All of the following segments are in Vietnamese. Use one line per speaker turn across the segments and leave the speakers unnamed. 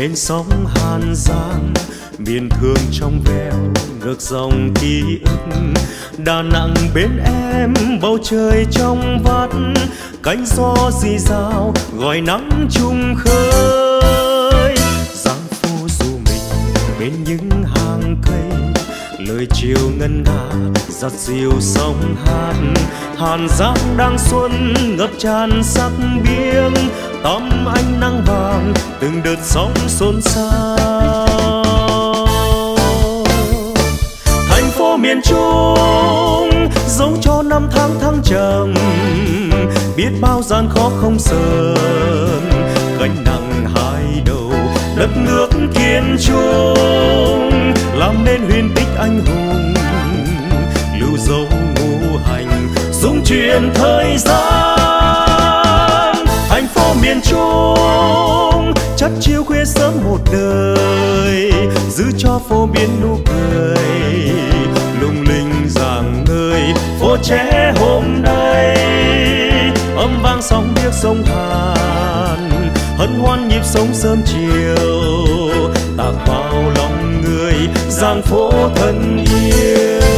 bên sóng hàn giang, miền thương trong veo, ngược dòng ký ức. Đà nẵng bên em, bầu trời trong vắt, cánh gió rì rào gọi nắng chung khơi. Giang phố du mình bên những hàng cây, lời chiều ngân nga giặt dịu sông hát. Hàn giang đang xuân, ngập tràn sắc biếng, tắm ánh nắng vàng từng đợt sóng xôn xao. Thành phố miền trung, dấu cho năm tháng thăng trầm. Biết bao gian khó không sờn, gánh nặng hai đầu, đất nước kiên trung. Làm nên huyền tích anh hùng, lưu dấu ngũ hành, dung truyền thời gian. Thành phố miền trung chiều khuya sớm một đời, giữ cho phố biến nụ cười. Lung linh rạng ngời phố trẻ hôm nay. Âm vang sóng biếc sông hàn, hân hoan nhịp sống sớm chiều. Tạc vào lòng người, giang phố thân yêu.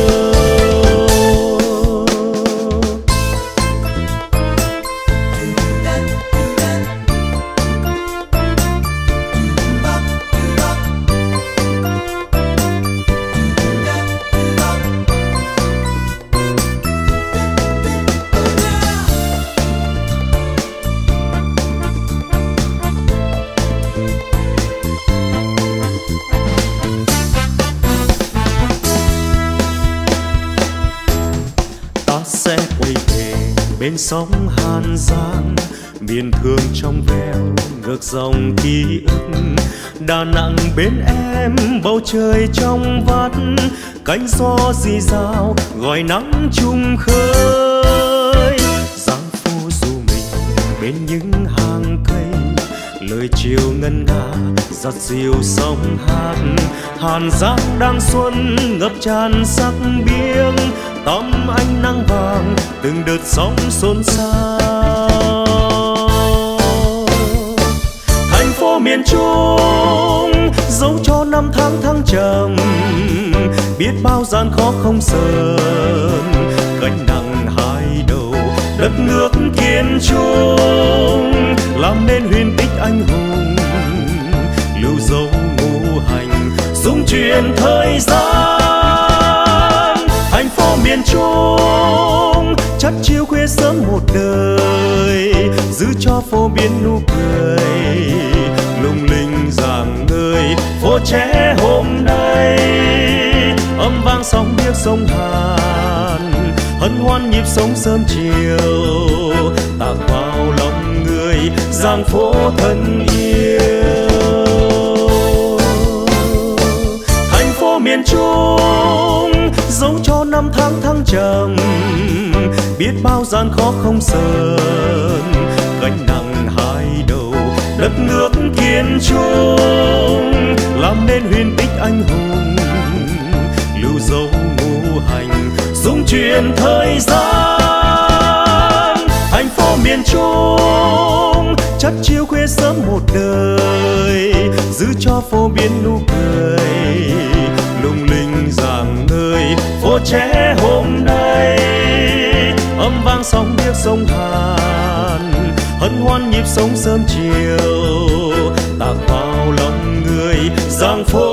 Bên sóng hàn giang, miền thương trong veo ngược dòng ký ức. Đà nẵng bên em, bầu trời trong vắt, cánh gió rì rào gọi nắng chung khơi. Giang phố du mình bên những hàng cây, lời chiều ngân nga giặt dịu sông hát. Hàn giang đang xuân, ngập tràn sắc biếng, tắm ánh nắng vàng từng đợt sóng xôn xao. Thành phố miền trung dấu cho năm tháng thăng trầm, biết bao gian khó không sờn. Gánh nặng hai đầu đất nước kiên trung, làm nên huyền tích anh hùng. Lưu dấu ngũ hành dung truyền thời gian. Thành phố miền trung chất chiều khuya sớm một đời, giữ cho phố biến nụ cười. Lung linh rạng ngời phố trẻ hôm nay. Âm vang sóng biếc sông hàn, hân hoan nhịp sống sớm chiều. Tạc vào lòng người giang phố thân yêu. Thành phố miền trung, dấu cho năm tháng thăng trầm biết bao gian khó không sờn. Gánh nặng hai đầu, đất nước kiên trung làm nên huyền tích anh hùng, lưu dấu ngũ hành, dung truyền thời gian. Thành phố miền trung chất chiêu khuya sớm một đời. Giữ cho phố biến nụ cười, lung linh rạng ngời phố trẻ hôm nay sông Hàn hân hoan nhịp sống sớm chiều. Tạc vào lòng người giang phố